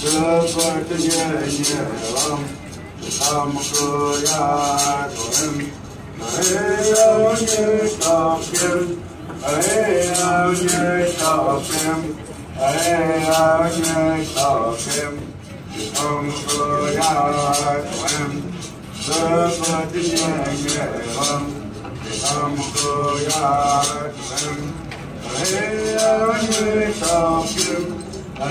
Shabbat Yeh Ram, Ram Koya Kohem, Ayam Yeh Tapim, Ayam Yeh Tapim, Ayam Yeh Tapim, Ram Koya Kohem, Shabbat Yeh Ram, Ram Koya Kohem, Ayam Yeh Tapim, I'm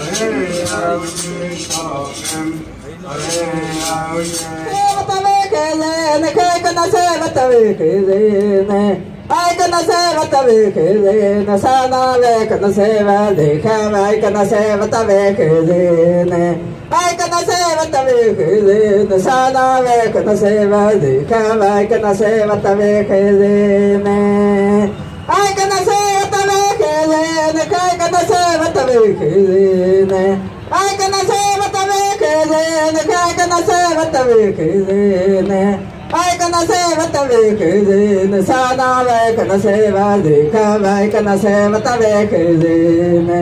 talking. Hey, I'm Ai kana seva tave khizene sana ve kana seva dekha vai kana seva tave khizene ai kana seva tave khizene sana ve kana seva dekha vai kana seva tave khizene ai kana seva seva tave khizene ai kana seva tave khizene kai kana seva tave khizene ai kana seva tave khizene sana ve kana seva dekha vai kana seva tave khizene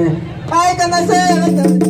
ai kana seva tave